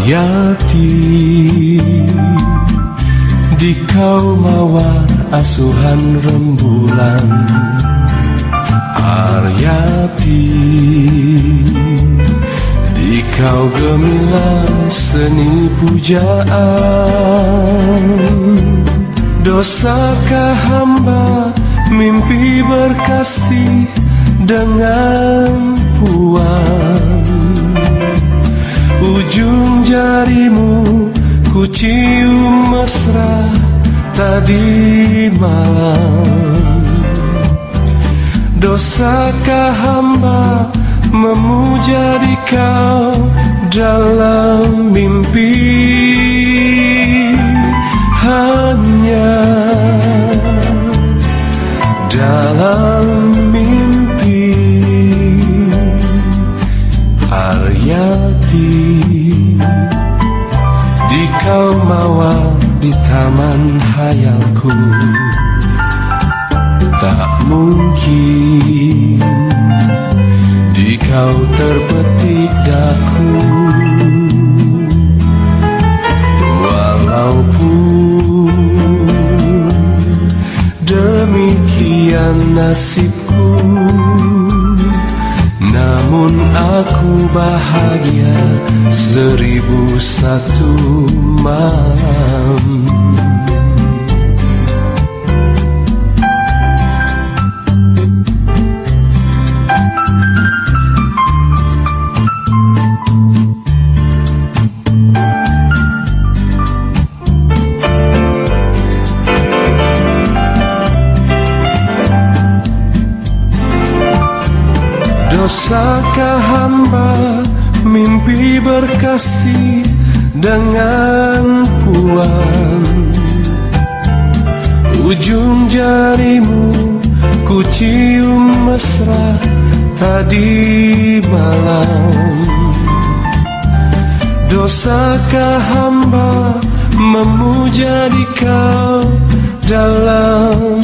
Hayati Di kau mawa asuhan rembulan Aryati Di kau gemilang seni pujaan Dosakah hamba mimpi berkasih dengan puan. Ujung jarimu ku cium mesra tadi malam. Dosakah hamba memuja di kau dalam mimpi? Hanya dalam kau mawar di taman hayalku. Tak mungkin Di kau terpetik daku. Walaupun Demikian nasibku Namun aku bahagia Seribu satu malam berkasih dengan puan. Ujung jarimu ku cium mesra tadi malam. Dosakah hamba memuja di kau dalam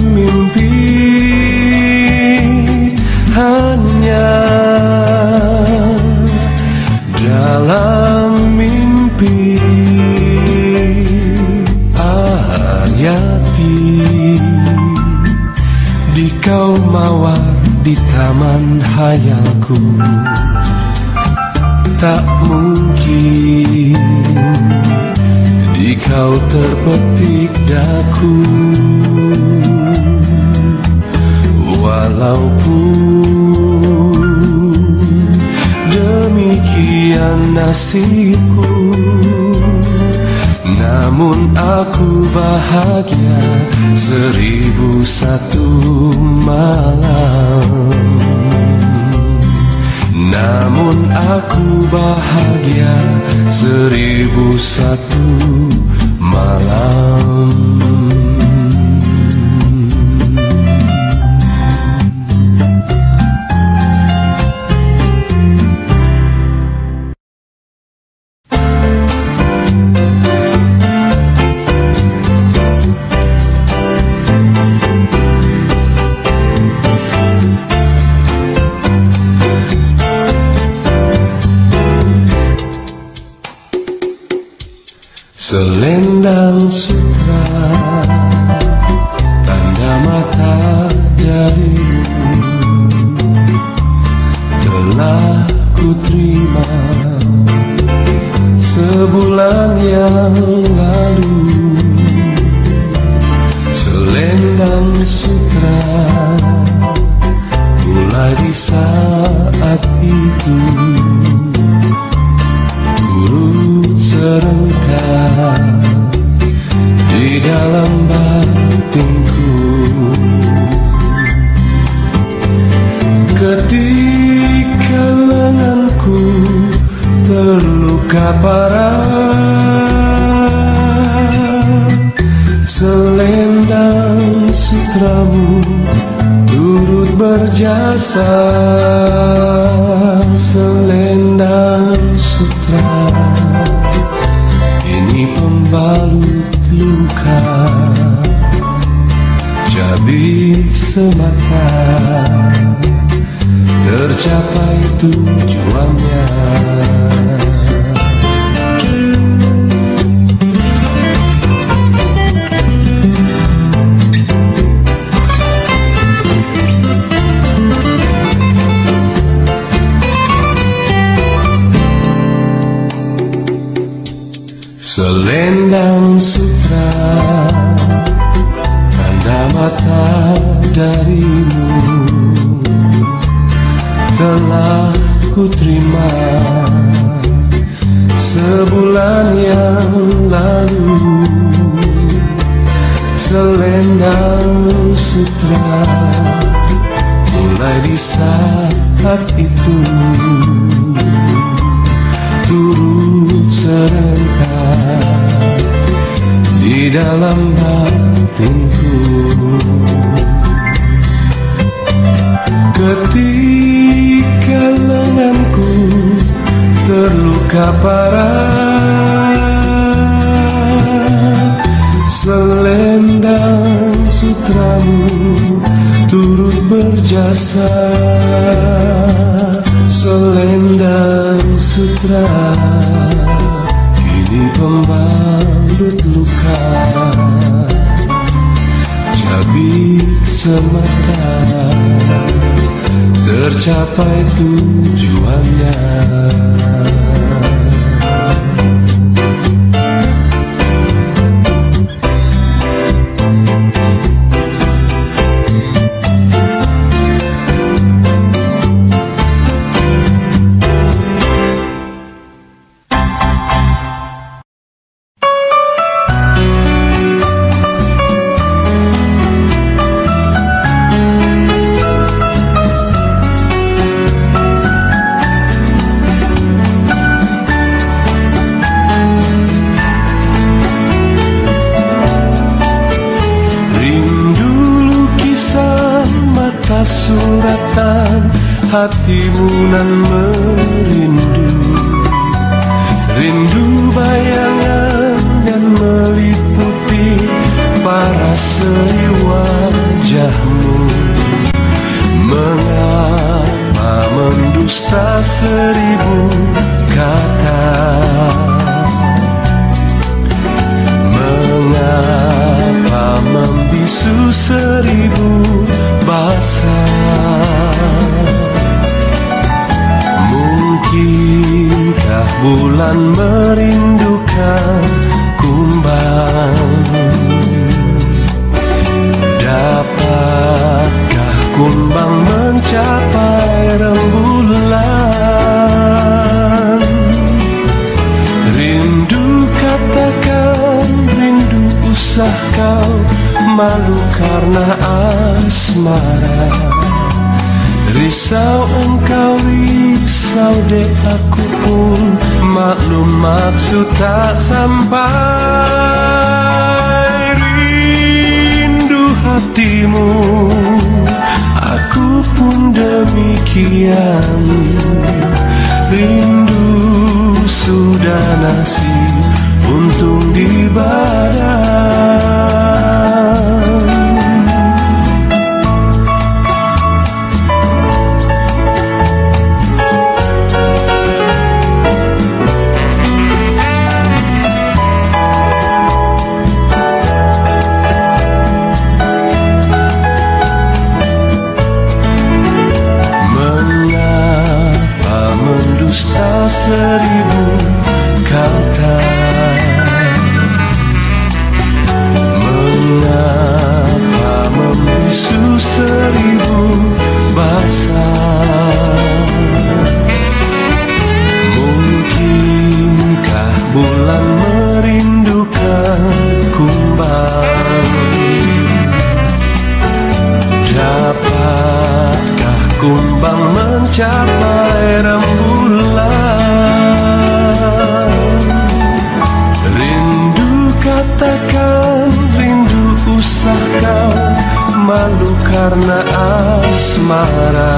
tak mungkin di kau terpetik daku. Walaupun demikian nasibku Namun aku bahagia seribu satu malam Namun aku bahagia seribu satu malam Selendang sutra Tanda mata jarimu Telah ku terima Sebulan yang lalu terluka parah selendang sutramu turut berjasa selendang sutra. Ini pembalut luka Jabik semata Tercapai tujuannya Telah ku terima Sebulan yang lalu Selendang sutra Mulai di saat itu. Turut serentak Di dalam batinku. Ketika lenganku terluka parah. Selendang sutramu turut berjasa. Selendang sutra Kini pembalut luka. Cabik semata Tercapai tujuannya suratan Hatimu nan merindu. Rindu bayangan yang meliputi Paraseri wajahmu. Mengapa mendusta seribu kata? Mengapa membisu seribu bulan merindukan kumbang. Dapatkah kumbang mencapai rembulan? Rindu katakan rindu usah kau Malu karena asmara Risau engkau risau dek aku pun. Maklum maksud tak sampai. Rindu hatimu Aku pun demikian. Rindu sudah nasib untung di badan karena asmara.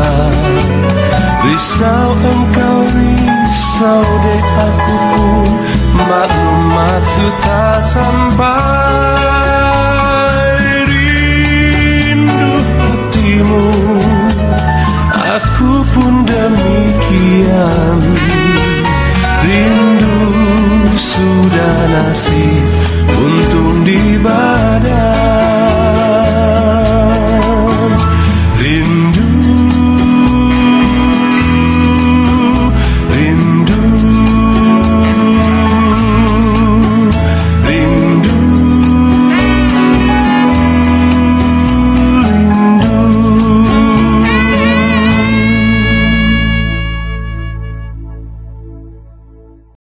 Risau engkau risau dek aku pun Maklum maksud tak sampai